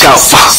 Go.